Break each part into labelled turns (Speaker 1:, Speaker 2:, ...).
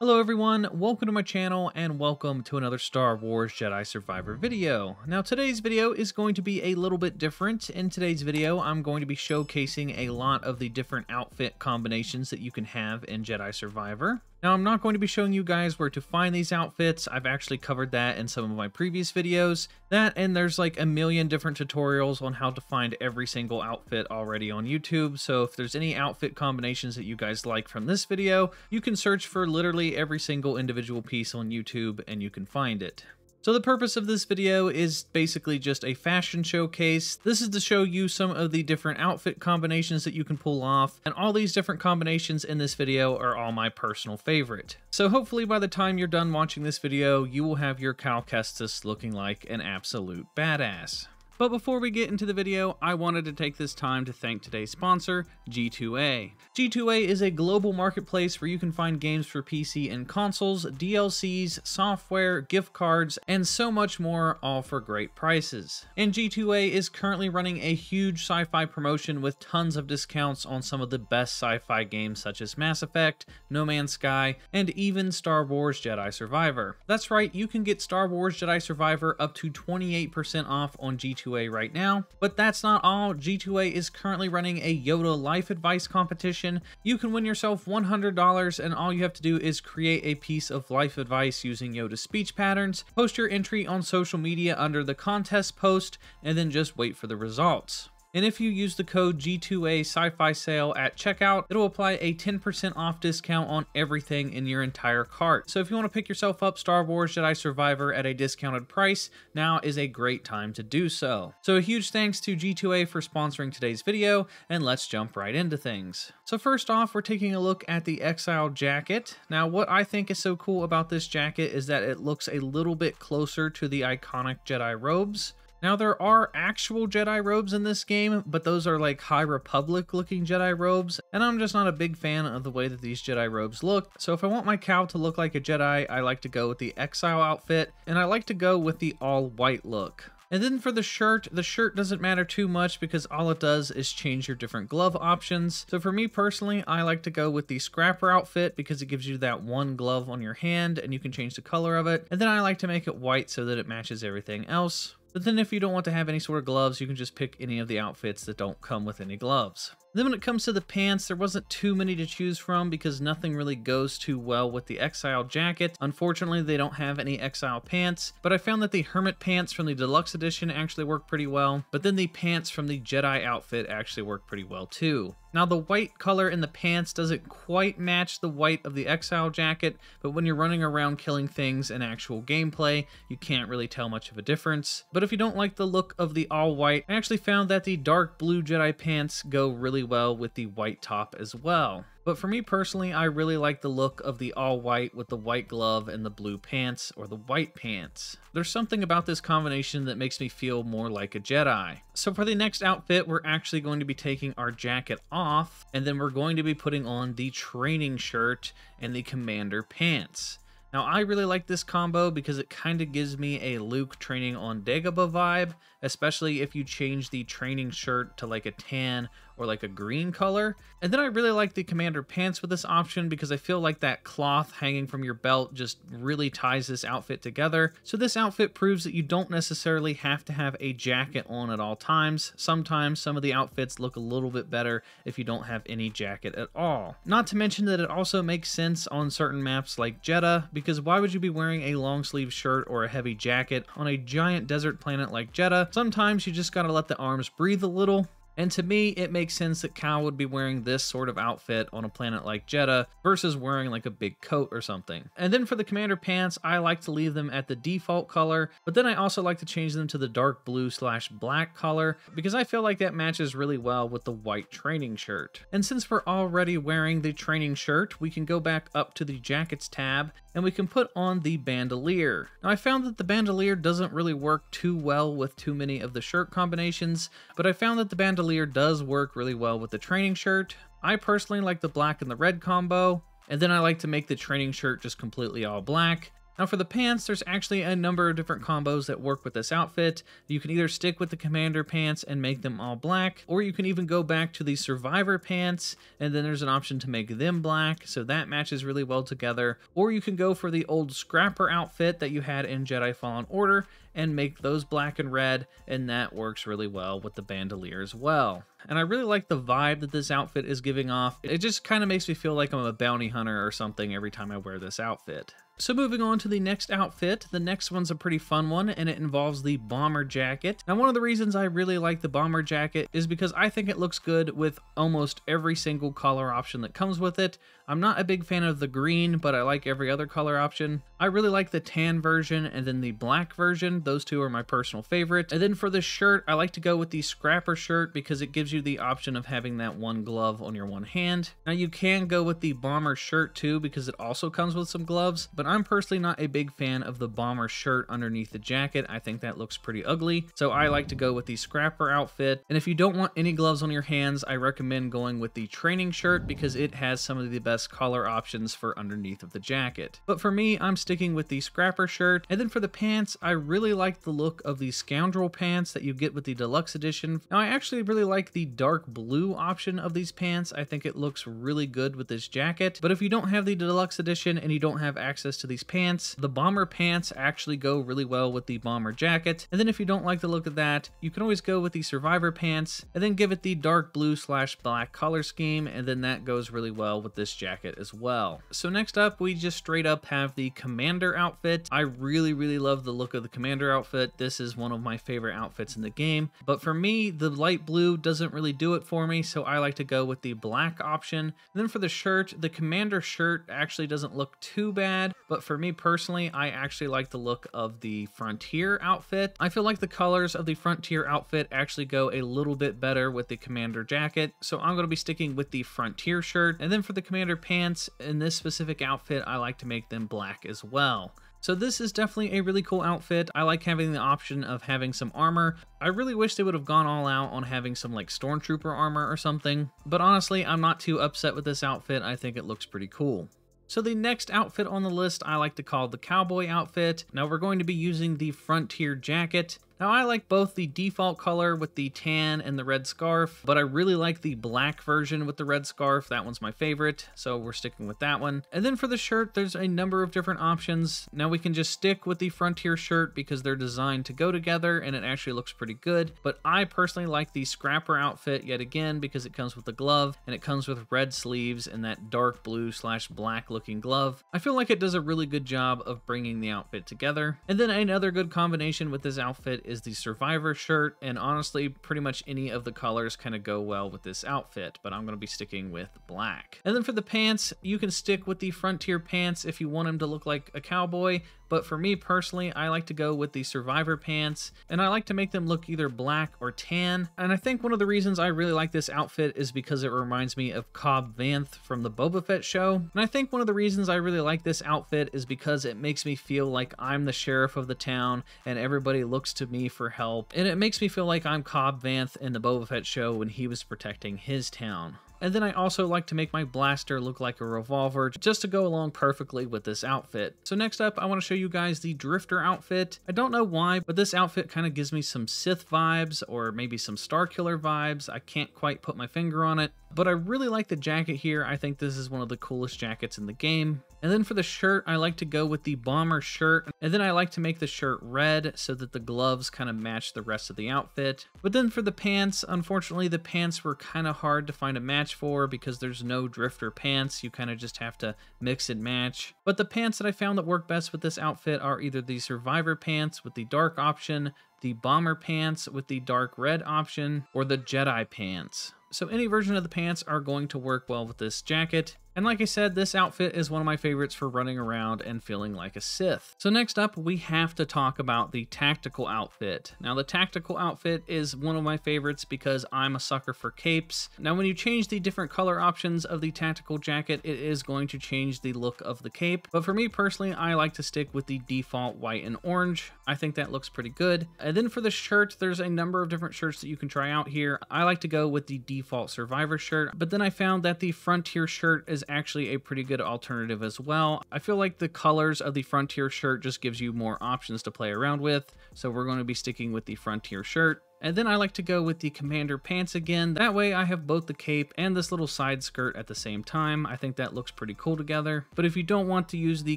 Speaker 1: Hello everyone, welcome to my channel and welcome to another Star Wars Jedi Survivor video. Now today's video is going to be a little bit different. In today's video, I'm going to be showcasing a lot of the different outfit combinations that you can have in Jedi Survivor. Now, I'm not going to be showing you guys where to find these outfits. I've actually covered that in some of my previous videos. That, and there's like a million different tutorials on how to find every single outfit already on YouTube. So if there's any outfit combinations that you guys like from this video, you can search for literally every single individual piece on YouTube and you can find it. So the purpose of this video is basically just a fashion showcase. This is to show you some of the different outfit combinations that you can pull off, and all these different combinations in this video are all my personal favorite. So hopefully by the time you're done watching this video, you will have your Cal Kestis looking like an absolute badass. But before we get into the video, I wanted to take this time to thank today's sponsor, G2A. G2A is a global marketplace where you can find games for PC and consoles, DLCs, software, gift cards, and so much more, all for great prices. And G2A is currently running a huge sci-fi promotion with tons of discounts on some of the best sci-fi games such as Mass Effect, No Man's Sky, and even Star Wars Jedi Survivor. That's right, you can get Star Wars Jedi Survivor up to 28% off on G2A right now. But that's not all, G2A is currently running a Yoda Life Advice competition you can win yourself $100 and all you have to do is create a piece of life advice using Yoda speech patterns, post your entry on social media under the contest post, and then just wait for the results. And if you use the code G2A Sci-Fi Sale at checkout, it'll apply a 10% off discount on everything in your entire cart. So if you want to pick yourself up Star Wars Jedi Survivor at a discounted price, now is a great time to do so. So a huge thanks to G2A for sponsoring today's video, and let's jump right into things. So first off, we're taking a look at the Exile jacket. Now what I think is so cool about this jacket is that it looks a little bit closer to the iconic Jedi robes. Now, there are actual Jedi robes in this game, but those are like High Republic looking Jedi robes, and I'm just not a big fan of the way that these Jedi robes look. So if I want my Cal to look like a Jedi, I like to go with the Exile outfit, and I like to go with the all white look. And then for the shirt, the shirt doesn't matter too much because all it does is change your different glove options. So for me personally, I like to go with the scrapper outfit because it gives you that one glove on your hand and you can change the color of it. And then I like to make it white so that it matches everything else. But then if you don't want to have any sort of gloves, you can just pick any of the outfits that don't come with any gloves. Then when it comes to the pants, there wasn't too many to choose from because nothing really goes too well with the Exile jacket. Unfortunately, they don't have any Exile pants, but I found that the Hermit pants from the Deluxe Edition actually work pretty well, but then the pants from the Jedi outfit actually work pretty well too. Now the white color in the pants doesn't quite match the white of the Exile jacket, but when you're running around killing things in actual gameplay, you can't really tell much of a difference. But if you don't like the look of the all white, I actually found that the dark blue Jedi pants go really well with the white top as well. But for me personally, I really like the look of the all white with the white glove and the blue pants or the white pants. There's something about this combination that makes me feel more like a Jedi. So for the next outfit, we're actually going to be taking our jacket off and then we're going to be putting on the training shirt and the commander pants. Now, I really like this combo because it kind of gives me a Luke training on Dagobah vibe, especially if you change the training shirt to like a tan or like a green color. And then I really like the commander pants with this option because I feel like that cloth hanging from your belt just really ties this outfit together. So this outfit proves that you don't necessarily have to have a jacket on at all times. Sometimes some of the outfits look a little bit better if you don't have any jacket at all. Not to mention that it also makes sense on certain maps like Jedha because why would you be wearing a long sleeve shirt or a heavy jacket on a giant desert planet like Jedha? Sometimes you just gotta let the arms breathe a little and to me, it makes sense that Cal would be wearing this sort of outfit on a planet like Jedha versus wearing like a big coat or something. And then for the commander pants, I like to leave them at the default color, but then I also like to change them to the dark blue slash black color because I feel like that matches really well with the white training shirt. And since we're already wearing the training shirt, we can go back up to the jackets tab and we can put on the bandolier. Now I found that the bandolier doesn't really work too well with too many of the shirt combinations, but I found that the bandolier does work really well with the training shirt. I personally like the black and the red combo, and then I like to make the training shirt just completely all black, Now for the pants, there's actually a number of different combos that work with this outfit. You can either stick with the commander pants and make them all black, or you can even go back to the survivor pants, and then there's an option to make them black, so that matches really well together. Or you can go for the old scrapper outfit that you had in Jedi Fallen Order, and make those black and red, and that works really well with the bandolier as well. And I really like the vibe that this outfit is giving off. It just kind of makes me feel like I'm a bounty hunter or something every time I wear this outfit. So moving on to the next outfit, the next one's a pretty fun one and it involves the bomber jacket. Now one of the reasons I really like the bomber jacket is because I think it looks good with almost every single color option that comes with it. I'm not a big fan of the green, but I like every other color option. I really like the tan version and then the black version. Those two are my personal favorite. And then for the shirt, I like to go with the scrapper shirt because it gives you the option of having that one glove on your one hand. Now you can go with the bomber shirt too because it also comes with some gloves, but I'm personally not a big fan of the bomber shirt underneath the jacket. I think that looks pretty ugly. So I like to go with the scrapper outfit. And if you don't want any gloves on your hands, I recommend going with the training shirt because it has some of the best collar options for underneath of the jacket. But for me, I'm sticking with the scrapper shirt. And then for the pants, I really like the look of the scoundrel pants that you get with the deluxe edition. Now I actually really like the dark blue option of these pants. I think it looks really good with this jacket. But if you don't have the deluxe edition and you don't have access to these pants, the bomber pants actually go really well with the bomber jacket. And then if you don't like the look of that, you can always go with the survivor pants and then give it the dark blue slash black color scheme. And then that goes really well with this jacket as well. So next up, we just straight up have the commander outfit. I really, really love the look of the commander outfit. This is one of my favorite outfits in the game. But for me, the light blue doesn't really do it for me. So I like to go with the black option. And then for the shirt, the commander shirt actually doesn't look too bad. But for me personally, I actually like the look of the Frontier outfit. I feel like the colors of the Frontier outfit actually go a little bit better with the Commander jacket, so I'm going to be sticking with the Frontier shirt. And then for the Commander pants, in this specific outfit, I like to make them black as well. So this is definitely a really cool outfit. I like having the option of having some armor. I really wish they would have gone all out on having some like stormtrooper armor or something, but honestly, I'm not too upset with this outfit. I think it looks pretty cool. So the next outfit on the list I like to call the cowboy outfit. Now we're going to be using the frontier jacket. Now I like both the default color with the tan and the red scarf, but I really like the black version with the red scarf. That one's my favorite, so we're sticking with that one. And then for the shirt, there's a number of different options. Now we can just stick with the Frontier shirt because they're designed to go together and it actually looks pretty good. But I personally like the Scrapper outfit yet again because it comes with the glove and it comes with red sleeves and that dark blue slash black looking glove. I feel like it does a really good job of bringing the outfit together. And then another good combination with this outfit is the Survivor shirt, and honestly, pretty much any of the colors kind of go well with this outfit, but I'm going to be sticking with black. And then for the pants, you can stick with the Frontier pants if you want them to look like a cowboy, but for me personally, I like to go with the Survivor pants, and I like to make them look either black or tan. And I think one of the reasons I really like this outfit is because it reminds me of Cobb Vanth from the Boba Fett show. And I think one of the reasons I really like this outfit is because it makes me feel like I'm the sheriff of the town and everybody looks to me for help. And it makes me feel like I'm Cobb Vanth in the Boba Fett show when he was protecting his town. And then I also like to make my blaster look like a revolver just to go along perfectly with this outfit. So next up, I want to show you guys the Drifter outfit. I don't know why, but this outfit kind of gives me some Sith vibes or maybe some Starkiller vibes. I can't quite put my finger on it. But I really like the jacket here. I think this is one of the coolest jackets in the game. And then for the shirt, I like to go with the bomber shirt. And then I like to make the shirt red so that the gloves kind of match the rest of the outfit. But then for the pants, unfortunately, the pants were kind of hard to find a match for because there's no drifter pants. You kind of just have to mix and match. But the pants that I found that work best with this outfit are either the survivor pants with the dark option, the bomber pants with the dark red option, or the Jedi pants. So any version of the pants are going to work well with this jacket. And like I said, this outfit is one of my favorites for running around and feeling like a Sith. So next up, we have to talk about the tactical outfit. Now the tactical outfit is one of my favorites because I'm a sucker for capes. Now when you change the different color options of the tactical jacket, it is going to change the look of the cape. But for me personally, I like to stick with the default white and orange. I think that looks pretty good. And then for the shirt, there's a number of different shirts that you can try out here. I like to go with the default survivor shirt, but then I found that the frontier shirt is actually a pretty good alternative as well. I feel like the colors of the Frontier shirt just gives you more options to play around with, so we're going to be sticking with the Frontier shirt. And then I like to go with the commander pants again. That way I have both the cape and this little side skirt at the same time. I think that looks pretty cool together. But if you don't want to use the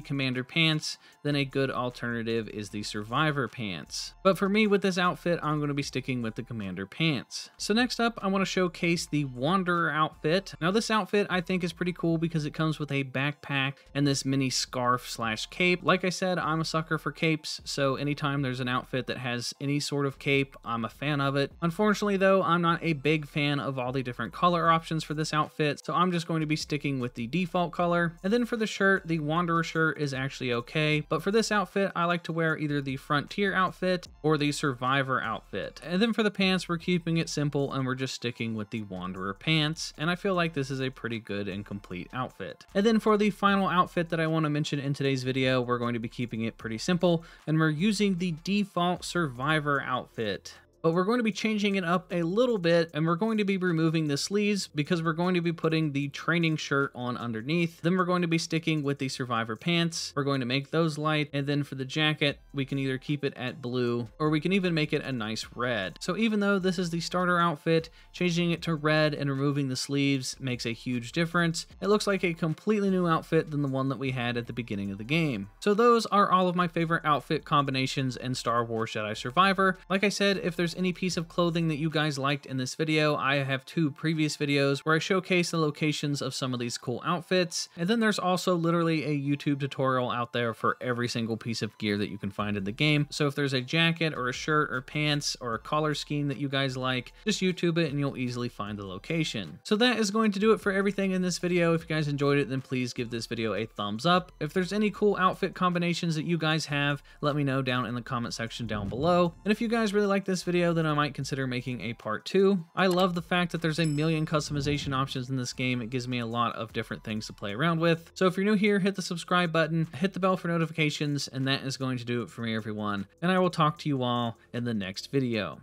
Speaker 1: commander pants, then a good alternative is the survivor pants. But for me with this outfit, I'm going to be sticking with the commander pants. So next up, I want to showcase the wanderer outfit. Now this outfit I think is pretty cool because it comes with a backpack and this mini scarf slash cape. Like I said, I'm a sucker for capes. So anytime there's an outfit that has any sort of cape, I'm a fan fan of it. Unfortunately though, I'm not a big fan of all the different color options for this outfit, so I'm just going to be sticking with the default color. And then for the shirt, the Wanderer shirt is actually okay, but for this outfit, I like to wear either the Frontier outfit or the Survivor outfit. And then for the pants, we're keeping it simple and we're just sticking with the Wanderer pants, and I feel like this is a pretty good and complete outfit. And then for the final outfit that I want to mention in today's video, we're going to be keeping it pretty simple, and we're using the default Survivor outfit but we're going to be changing it up a little bit and we're going to be removing the sleeves because we're going to be putting the training shirt on underneath. Then we're going to be sticking with the survivor pants. We're going to make those light and then for the jacket, we can either keep it at blue or we can even make it a nice red. So even though this is the starter outfit, changing it to red and removing the sleeves makes a huge difference. It looks like a completely new outfit than the one that we had at the beginning of the game. So those are all of my favorite outfit combinations in Star Wars Jedi Survivor. Like I said, if there's there's any piece of clothing that you guys liked in this video, I have two previous videos where I showcase the locations of some of these cool outfits. And then there's also literally a YouTube tutorial out there for every single piece of gear that you can find in the game. So if there's a jacket or a shirt or pants or a collar scheme that you guys like, just YouTube it and you'll easily find the location. So that is going to do it for everything in this video. If you guys enjoyed it, then please give this video a thumbs up. If there's any cool outfit combinations that you guys have, let me know down in the comment section down below. And if you guys really like this video, video, then I might consider making a part two. I love the fact that there's a million customization options in this game. It gives me a lot of different things to play around with. So if you're new here, hit the subscribe button, hit the bell for notifications, and that is going to do it for me, everyone. And I will talk to you all in the next video.